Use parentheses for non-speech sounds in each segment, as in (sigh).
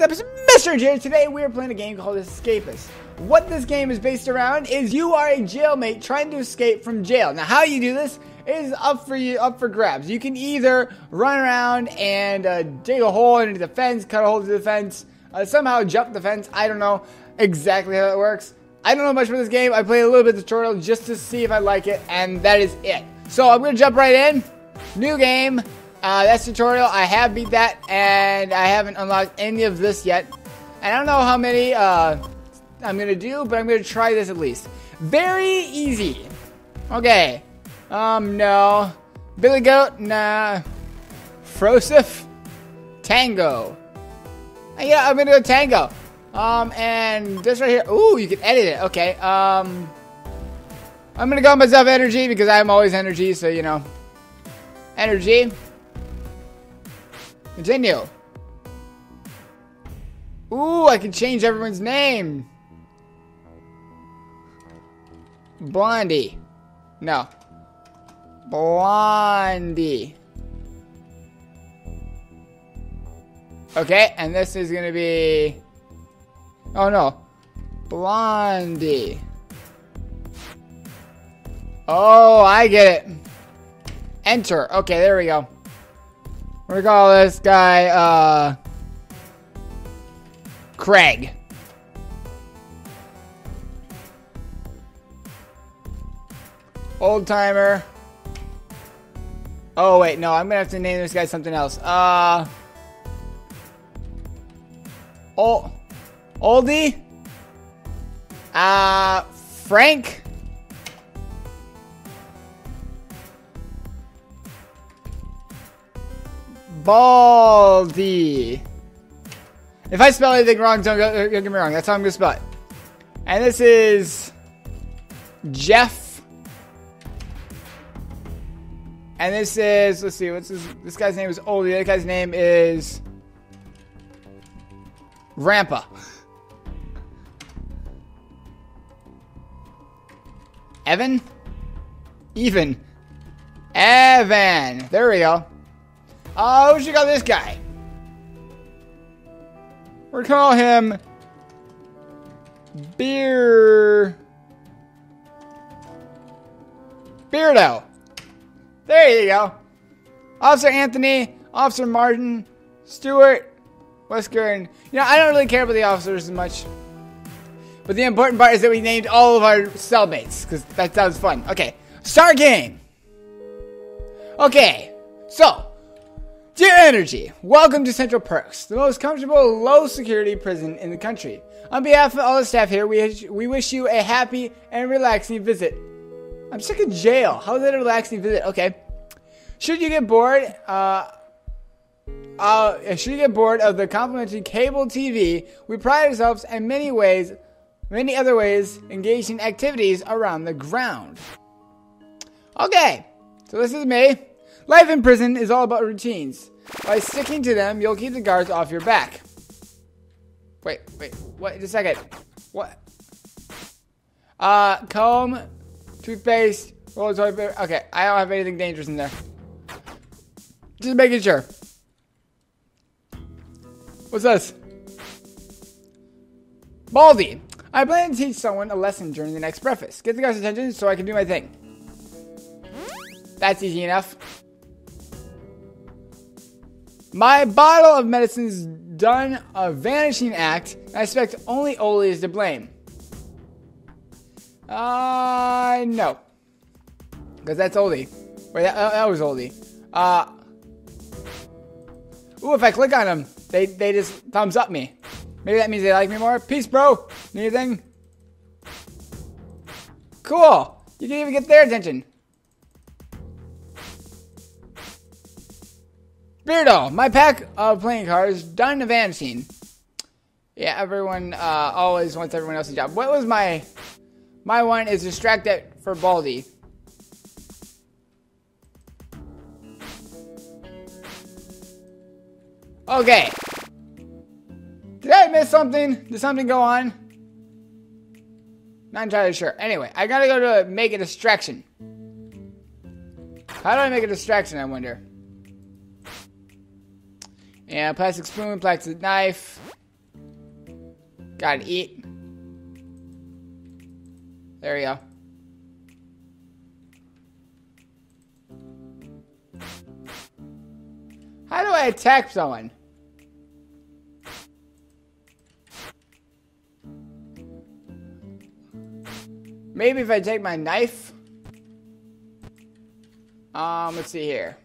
Up, it's Mr. J. Today we are playing a game called Escapist. What this game is based around is you are a jailmate trying to escape from jail. Now, how you do this is up for you, up for grabs. You can either run around and uh, dig a hole into the fence, cut a hole into the fence, uh, somehow jump the fence. I don't know exactly how it works. I don't know much about this game. I played a little bit of tutorial just to see if I like it, and that is it. So I'm gonna jump right in. New game. Uh, that's tutorial. I have beat that, and I haven't unlocked any of this yet. I don't know how many uh, I'm gonna do, but I'm gonna try this at least. Very easy. Okay. Um, no. Billy Goat, nah. Frosif, Tango. Uh, Yeah, I'm gonna go Tango. Um, and this right here. Ooh, you can edit it. Okay. Um, I'm gonna go myself energy because I'm always energy, so you know. Energy. Continue. Ooh, I can change everyone's name. Blondie. No. Blondie. Okay, and this is gonna be. Oh no. Blondie. Oh, I get it. Enter. Okay, there we go. We're gonna call this guy, uh. Craig. Old timer. Oh, wait, no, I'm gonna have to name this guy something else. Uh. Old. Oldie? Uh. Frank? Baldy. If I spell anything wrong, don't, go, uh, don't get me wrong. That's how I'm gonna spell it. And this is Jeff. And this is let's see, what's this? This guy's name is Oldie. The other guy's name is Rampa. Evan? Even. Evan. There we go. Oh, we got this guy. We're call him Beer Beardo. There you go. Officer Anthony, Officer Martin, Stewart, Wesker, and you know I don't really care about the officers as much. But the important part is that we named all of our cellmates because that sounds fun. Okay, start game. Okay, so Energy, welcome to Center Perks, the most comfortable, low security prison in the country. On behalf of all the staff here, we, we wish you a happy and relaxing visit. I'm sick of jail. How is that a relaxing visit? Okay. Should you get bored, uh, uh, should you get bored of the complimentary cable TV, we pride ourselves in many ways, many other ways, engaged in activities around the ground. Okay, so this is me. Life in prison is all about routines. By sticking to them, you'll keep the guards off your back. Wait, wait, wait a second. What? Uh, comb, toothpaste, roll of toilet paper. Okay, I don't have anything dangerous in there. Just making sure. What's this? Baldy. I plan to teach someone a lesson during the next breakfast. Get the guy's attention so I can do my thing. That's easy enough. My bottle of medicine's done a vanishing act. And I expect only Oli is to blame. Uh, no. Because that's Oli. Wait, that, that was Oli. Uh, ooh, if I click on them, they, they just thumbs up me. Maybe that means they like me more. Peace, bro. Anything? Cool. You can even get their attention. Beardo, my pack of playing cards done vanishing. Yeah, everyone uh, always wants everyone else's job. What was my my one is distracted for Baldy. Okay. Did I miss something? Did something go on? Not entirely sure. Anyway, I gotta go to make a distraction. How do I make a distraction, I wonder? Yeah, plastic spoon, plastic knife. Gotta eat. There you go. How do I attack someone? Maybe if I take my knife. Um, let's see here.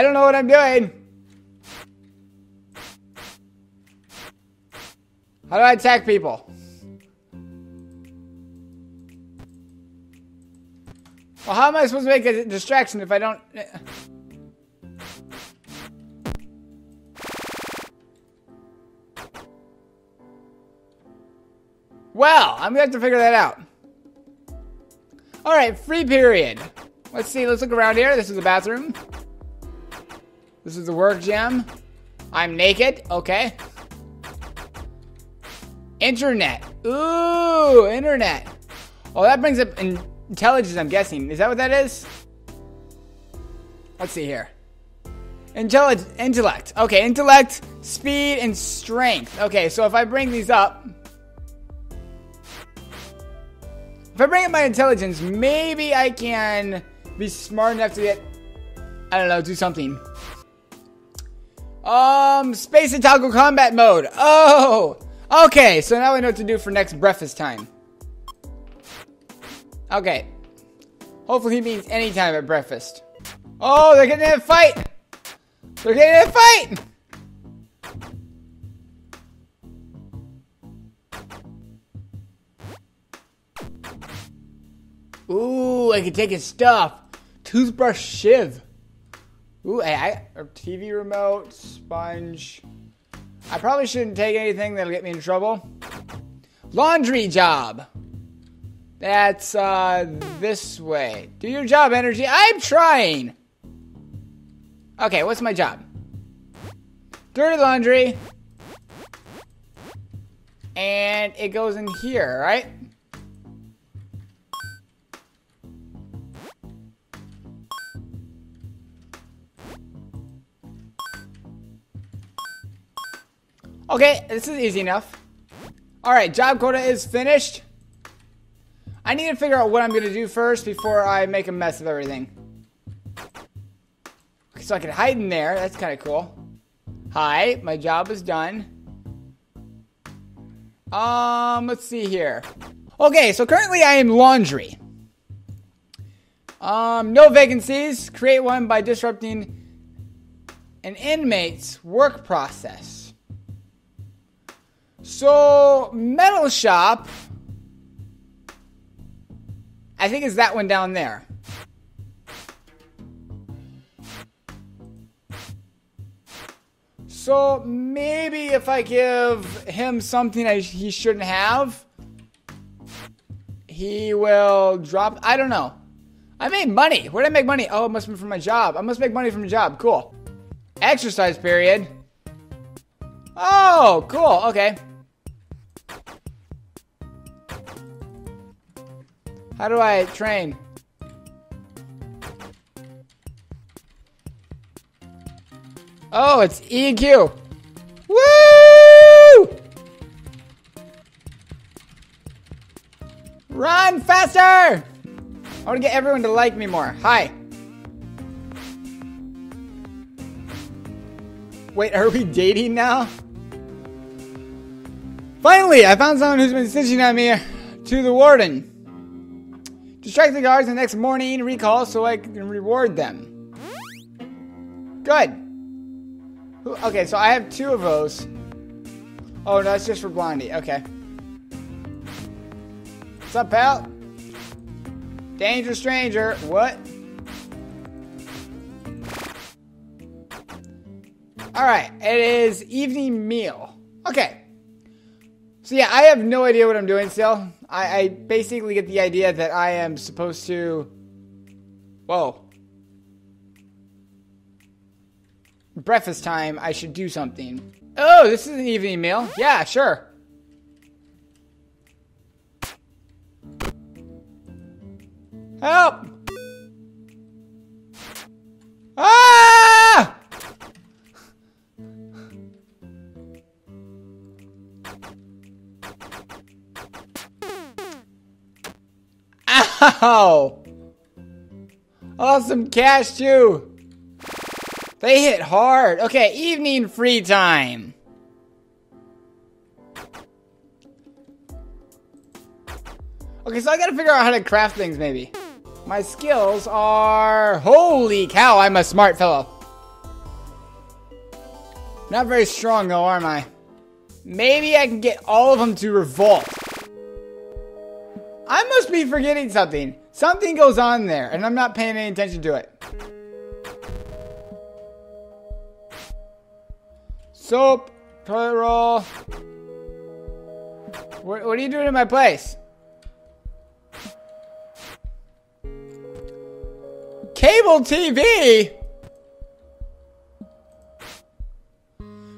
I don't know what I'm doing. How do I attack people? Well, how am I supposed to make a distraction if I don't... Eh? Well, I'm gonna have to figure that out. Alright, free period. Let's see, let's look around here. This is the bathroom. This is the work gym. I'm naked. Okay. Internet. Ooh, internet. Oh, that brings up intelligence, I'm guessing. Is that what that is? Let's see here. Intellect. Okay, intellect, speed, and strength. Okay, so if I bring these up. If I bring up my intelligence, maybe I can be smart enough to get. I don't know, do something. Um, space and toggle combat mode. Oh! Okay, so now we know what to do for next breakfast time. Okay. Hopefully he means anytime at breakfast. Oh, they're getting in a fight! They're getting in a fight! Ooh, I can take his stuff. Toothbrush shiv. Ooh, I TV remote, sponge. I probably shouldn't take anything that'll get me in trouble. Laundry job. That's uh this way. Do your job, energy. I'm trying. Okay, what's my job? Dirty laundry. And it goes in here, right? Okay, this is easy enough. Alright, job quota is finished. I need to figure out what I'm going to do first before I make a mess of everything. Okay, so I can hide in there. That's kind of cool. Hi, my job is done. Um, let's see here. Okay, so currently I am laundry. Um, no vacancies. Create one by disrupting an inmate's work process. So, Metal Shop. I think it's that one down there. So maybe if I give him something I, he shouldn't have, he will drop. I don't know. I made money. Where did I make money? Oh, it must be from my job. I must make money from a job. Cool. Exercise period. Oh, cool. Okay. How do I train? Oh, it's EQ. Woo! Run faster! I want to get everyone to like me more. Hi. Wait, are we dating now? Finally, I found someone who's been stitching on me to the warden. Distract the guards the next morning, recall so I can reward them. Good. Okay, so I have two of those. Oh, no, that's just for Blondie. Okay. What's up, pal? Danger stranger. What? Alright, it is evening meal. Okay. So yeah, I have no idea what I'm doing still. I, I basically get the idea that I am supposed to. Whoa. Breakfast time, I should do something. Oh, this is an evening meal. Yeah, sure. Help! Ah! Wow! Awesome cash too. They hit hard. Okay, evening free time. Okay, so I gotta figure out how to craft things maybe. My skills are... Holy cow, I'm a smart fellow. Not very strong though, am I? Maybe I can get all of them to revolt. Be forgetting something. Something goes on there, and I'm not paying any attention to it. Soap, toilet roll. What, what are you doing in my place? Cable TV?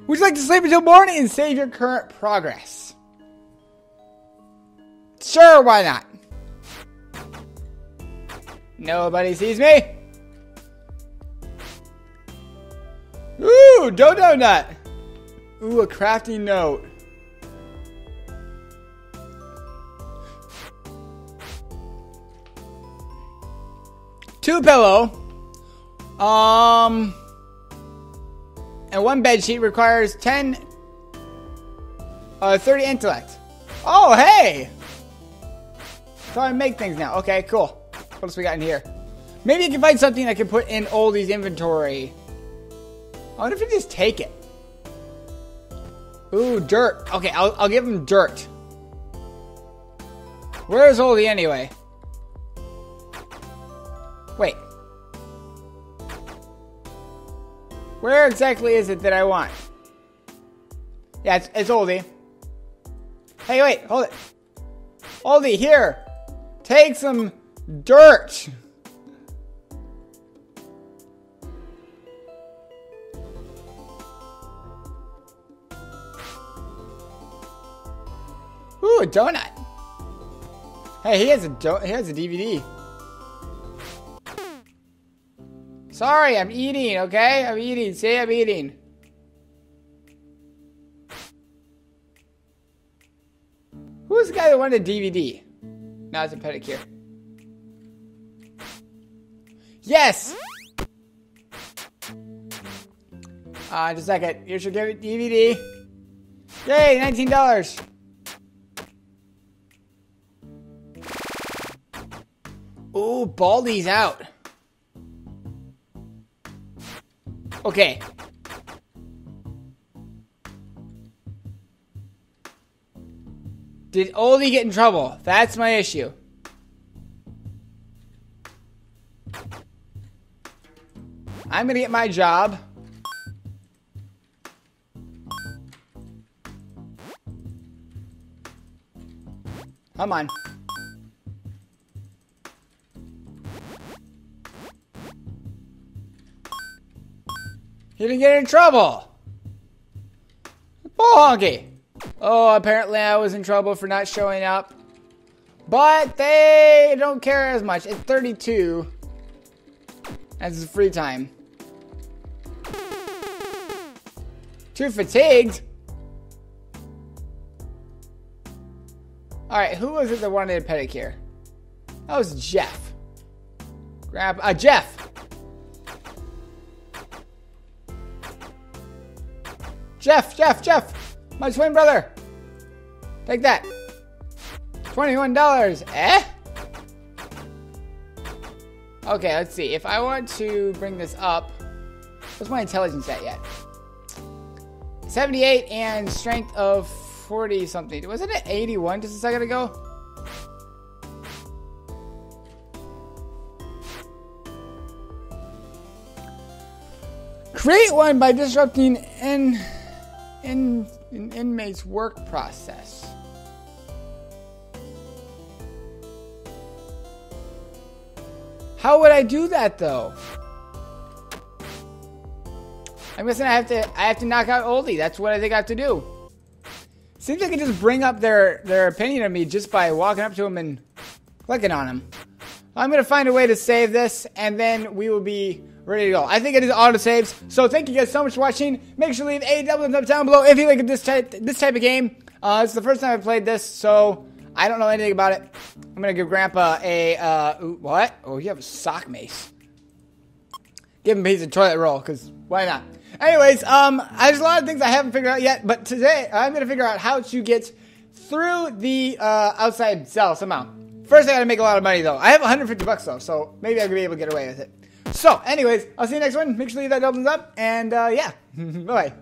Would you like to sleep until morning and save your current progress? Sure, why not? Nobody sees me. Ooh, dodo nut. Ooh, a crafty note. Two pillow. Um and one bed sheet requires 10 uh 30 intellect. Oh, hey. So I make things now. Okay, cool. What else we got in here? Maybe I can find something I can put in Oldie's inventory. I wonder if I just take it. Ooh, dirt. Okay, I'll, I'll give him dirt. Where's Oldie anyway? Wait. Where exactly is it that I want? Yeah, it's, it's Oldie. Hey, wait, hold it. Oldie, here. Take some dirt. Ooh, a donut. Hey, he has a do he has a DVD. Sorry, I'm eating, okay? I'm eating. See, I'm eating. Who's the guy that wanted a DVD? Now it's a pedicure. Yes! Uh, just a second. Here's your DVD. Yay, $19. Ooh, Baldy's out. Okay. Did Oldie get in trouble? That's my issue. I'm gonna get my job. Come on. He didn't get in trouble. Bonky. Oh, apparently I was in trouble for not showing up. But they don't care as much. It's 32. As is free time. Too fatigued? Alright, who was it that wanted a pedicure? That was Jeff. Grab, uh, Jeff! Jeff, Jeff, Jeff! My twin brother! Take that. $21. Eh? Okay, let's see. If I want to bring this up, what's my intelligence at yet? 78 and strength of 40 something. Was it at 81 just a second ago? Create one by disrupting in in an inmate's work process. How would I do that though? I'm guessing I have to I have to knock out Oldie. That's what I think I have to do. Seems like I can just bring up their their opinion of me just by walking up to them and clicking on them. I'm gonna find a way to save this, and then we will be ready to go. I think it is auto saves. So thank you guys so much for watching. Make sure to leave a double thumbs up down below if you like this type this type of game. Uh, it's the first time I've played this, so I don't know anything about it. I'm gonna give Grandpa a uh, what? Oh, you have a sock mace. Give him a piece of toilet roll, cause why not? Anyways, um, there's a lot of things I haven't figured out yet, but today I'm gonna figure out how to get through the uh, outside cell somehow. First, I gotta make a lot of money though. I have 150 bucks though, so maybe I could be able to get away with it. So, anyways, I'll see you next one. Make sure you leave that thumbs up, and uh, yeah, (laughs) Bye bye.